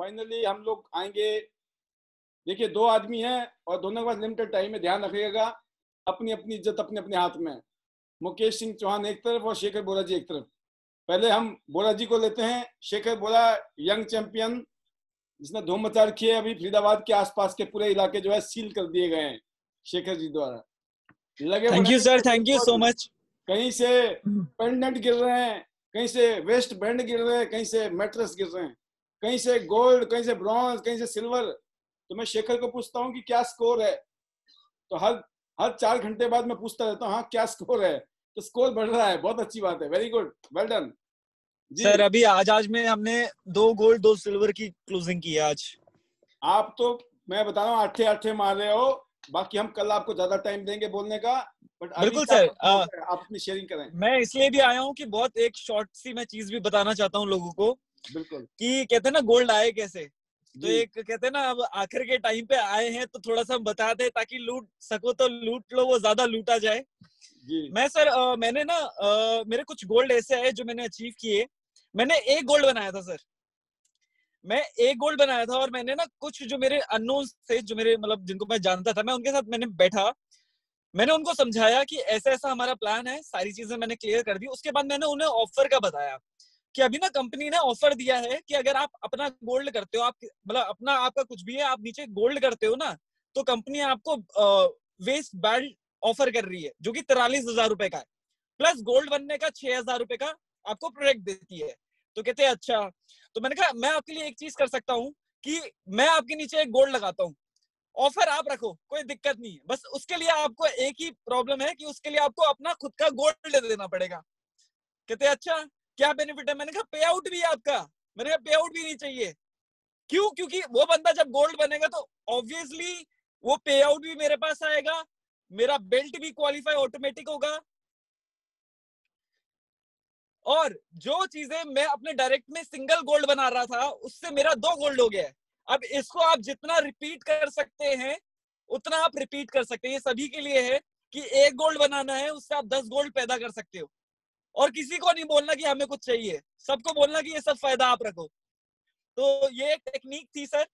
Finally हम लोग आएँगे। देखिए दो आदमी हैं और दोनों के पास लिमिटेड टाइम है ध्यान रखिएगा। अपनी अपनी इज़्ज़त अपने अपने हाथ में। मुकेश सिंह चौहान एक तरफ़ और शेखर बोरा जी एक तरफ़। पहले हम बोरा जी को लेते हैं। शेखर बोरा यंग चैंपियन जिसने धूम मचा रखी है अभी फरीदाबाद के आसपास के पूरे इलाके जो है सील कर दिए गए हैं शेखर जी द्वारा। लगे thank you sir thank you so much कहीं से पेंडेंट गिर रहे हैं कहीं से वेस्ट बैंड गिर रहे हैं कहीं से मेट्रस गिर रहे हैं। कहीं से गोल्ड कहीं से ब्रॉन्ज कहीं से सिल्वर तो मैं शेखर को पूछता हूँ कि क्या स्कोर है? तो हर हर चार घंटे बाद मैं पूछता रहता हूँ हाँ क्या स्कोर है? तो स्कोर बढ़ रहा है बहुत अच्छी बात है very good well done sir अभी आज आज में हमने दो गोल्ड दो सिल्वर की क्लोजिंग की आज। आप तो मैं बता रहा हूँ आठे आठे मार रहे हो बाकी हम कल आपको ज़्यादा टाइम देंगे बोलने का बट बिल्कुल सर आप अपनी शेयरिंग करें। मैं इसलिए भी आया हूँ कि बहुत एक शॉर्ट सी मैं चीज़ भी बताना चाहता हूँ लोगों को। बिल्कुल। कि कहते हैं ना गोल्ड आए कैसे? तो एक कहते हैं ना अब आखिर के टाइम पे आए हैं तो थोड़ा सा हम बता दे ताकि लूट सको तो लूट लो वो ज़्यादा लूटा जाए। मैं सर आ, मैंने ना आ, मेरे कुछ गोल्ड ऐसे आए जो मैंने अचीव किए। मैंने एक गोल्ड बनाया था सर। मैं एक गोल्ड बनाया था और मैंने ना कुछ जो मेरे अनोन थे जो मेरे मतलब जिनको मैं जानता था मैं उनके साथ मैंने बैठा। मैंने उनको समझाया कि ऐसा ऐसा हमारा प्लान है सारी चीज़ें मैंने क्लियर कर दी। उसके बाद मैंने उन्हें ऑफ़र का बताया। कि अभी ना कंपनी ने ऑफ़र दिया है कि अगर आप अपना गोल्ड करते हो, आप मतलब अपना आपका कुछ भी है, आप नीचे गोल्ड करते हो ना तो कंपनी आपको वेस्ट बेल्ट ऑफ़र कर रही है, जो कि तिरालीस हज़ार रुपए का है। प्लस गोल्ड बनने का छह हज़ार रुपए का आपको प्रोडक्ट देती है। तो कहते हैं अच्छा। तो मैंने कहा, मैं आपके लिए एक चीज़ कर सकता हूँ कि मैं आपके नीचे एक गोल्ड लगाता हूँ। ऑफ़र आप रखो, कोई दिक्कत नहीं है। बस उसके लिए आपको एक ही प्रॉब्लम है कि उसके लिए आपको अपना खुद का गोल्ड दे देना पड़ेगा। कहते अच्छा। क्या बेनिफिट है? मैंने कहा पे आउट भी है आपका। मैंने कहा पे आउट भी नहीं चाहिए। क्यों? क्योंकि वो बंदा जब गोल्ड बनेगा तो ऑब्वियसली वो पे आउट भी मेरे पास आएगा, मेरा बेल्ट भी क्वालिफाई ऑटोमेटिक होगा। और जो चीज़ें मैं अपने डायरेक्ट में सिंगल गोल्ड बना रहा था, उससे मेरा दो गोल्ड हो गया है। अब इसको आप जितना रिपीट कर सकते हैं, उतना आप रिपीट कर सकते हैं। ये सभी के लिए है कि एक गोल्ड बनाना है, उससे आप दस गोल्ड पैदा कर सकते हो। और किसी को नहीं बोलना कि हमें कुछ चाहिए। सबको बोलना कि ये सब फ़ायदा आप रखो। तो ये एक टेक्निक थी सर।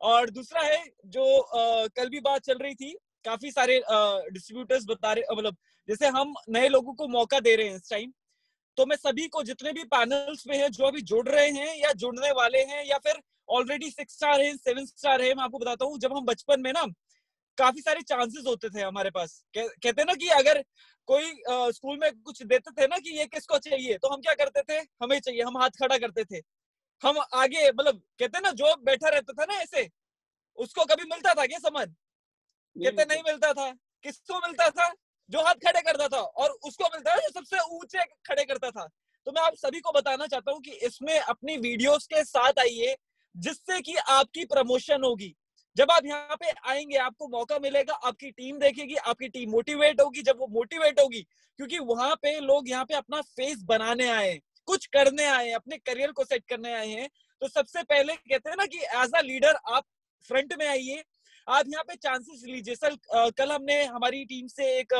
और दूसरा है जो आ, कल भी बात चल रही थी काफ़ी सारे डिस्ट्रीब्यूटर्स बता रहे मतलब जैसे हम नए लोगों को मौका दे रहे हैं इस टाइम तो मैं सभी को जितने भी पैनल्स में हैं जो अभी जुड़ रहे हैं या जुड़ने वाले हैं या फिर ऑलरेडी सिक्स स्टार है सेवन स्टार है मैं आपको बताता हूँ जब हम बचपन में ना काफ़ी सारे चांसेस होते थे हमारे पास। कह, कहते ना कि अगर कोई आ, स्कूल में कुछ देते थे ना कि ये किसको चाहिए तो हम क्या करते थे? हमें चाहिए हम हाथ खड़ा करते थे। हम आगे मतलब कहते ना जो बैठा रहता था ना ऐसे उसको कभी मिलता था क्या समझ कहते नहीं मिलता था। किसको मिलता था? जो हाथ खड़े करता था और उसको मिलता था जो सबसे ऊँचे खड़े करता था। तो मैं आप सभी को बताना चाहता हूँ कि इसमें अपनी वीडियोस के साथ आइए जिससे कि आपकी प्रमोशन होगी। जब आप यहाँ पे आएँगे, आपको मौका मिलेगा, आपकी टीम देखेगी, आपकी टीम मोटिवेट होगी। जब वो मोटिवेट होगी, क्योंकि वहाँ पे लोग यहाँ पे अपना फेस बनाने आए कुछ करने आए अपने करियर को सेट करने आए हैं। तो सबसे पहले कहते हैं ना कि एज अ लीडर आप फ्रंट में आइए। आप यहाँ पे चांसेस लीजिए। सर कल हमने हमारी टीम से एक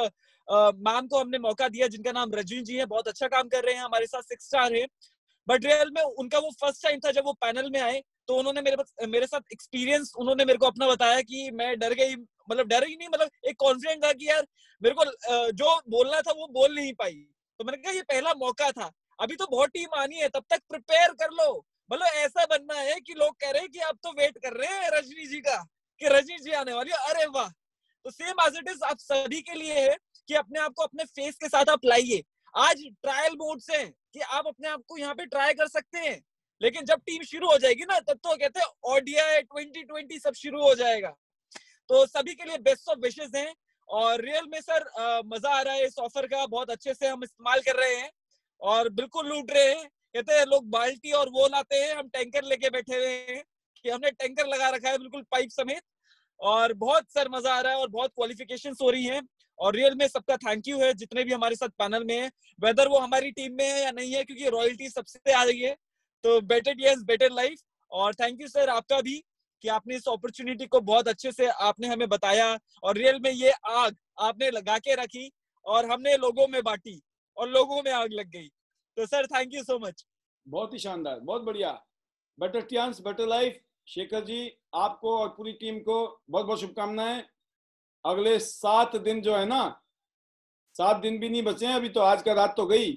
मैम को हमने मौका दिया, जिनका नाम रजनी जी है, बहुत अच्छा काम कर रहे हैं, हमारे साथ सिक्स स्टार है। बट रियल में उनका वो फ़र्स्ट टाइम था जब वो पैनल में आए। तो उन्होंने मेरे मेरे साथ एक्सपीरियंस उन्होंने मेरे को अपना बताया कि मैं डर गई मतलब डर ही नहीं मतलब एक कॉन्फिडेंट था कि यार मेरे को जो बोलना था वो बोल नहीं पाई। तो मैंने कहा, ये पहला मौका था, अभी तो बहुत टीम आनी है, तब तक प्रिपेयर कर लो। मतलब ऐसा बनना है कि लोग कह रहे हैं कि आप तो वेट कर रहे हैं रजनी जी का, कि रजनी जी आने वाली है। अरे वाह! तो सेम एज इट इज़ आप सभी के लिए है कि अपने आप को अपने फेस के साथ आप लाइए। आज ट्रायल मोड से कि आप अपने आप को यहाँ पे ट्राई कर सकते हैं। लेकिन जब टीम शुरू हो जाएगी ना, तब तो कहते हैं ओडीआई ट्वेंटी ट्वेंटी सब शुरू हो जाएगा। तो सभी के लिए बेस्ट ऑफ़ विशेष हैं। और रियल में सर मज़ा आ रहा है इस ऑफ़र का, बहुत अच्छे से हम इस्तेमाल कर रहे हैं और बिल्कुल लूट रहे हैं। कहते हैं, लोग बाल्टी और वो लाते हैं, हम टैंकर लेके बैठे हुए हैं कि हमने टैंकर लगा रखा है बिल्कुल पाइप समेत। और बहुत सर मज़ा आ रहा है और बहुत क्वालिफिकेशन हो रही है। और रियल में सबका थैंक यू है, जितने भी हमारे साथ पैनल में है वेदर वो हमारी टीम में है या नहीं है, क्योंकि रॉयल्टी सबसे आ रही है। तो बेटर ईयर्स बेटर लाइफ और थैंक यू सर आपका भी कि आपने इस अपॉर्चुनिटी को बहुत अच्छे से आपने हमें बताया और रियल में ये आग आपने लगा के रखी और हमने लोगों में बांटी और लोगों में आग लग गई। तो sir thank you so much बहुत ही शानदार, बहुत बढ़िया। Better chance better life Shekhar ji, आपको और पूरी टीम को बहुत बहुत शुभकामनाएँ। अगले सात दिन जो है ना, सात दिन भी नहीं बचे हैं, अभी तो आज का रात तो गई।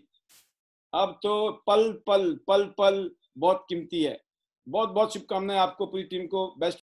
अब तो पल पल पल पल बहुत कीमती है। बहुत बहुत शुभकामनाएँ आपको पूरी टीम को। बेस्ट